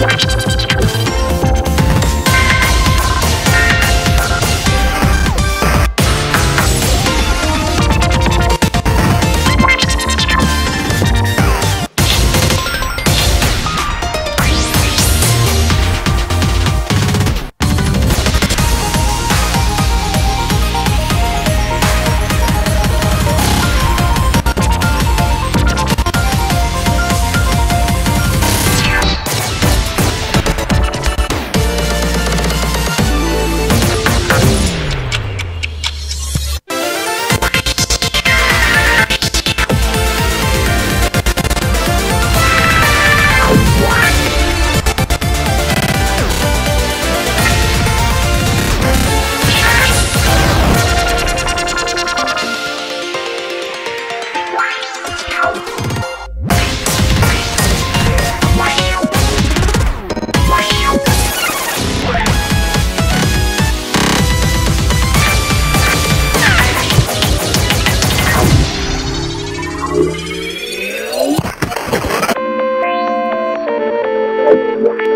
Watch Thank.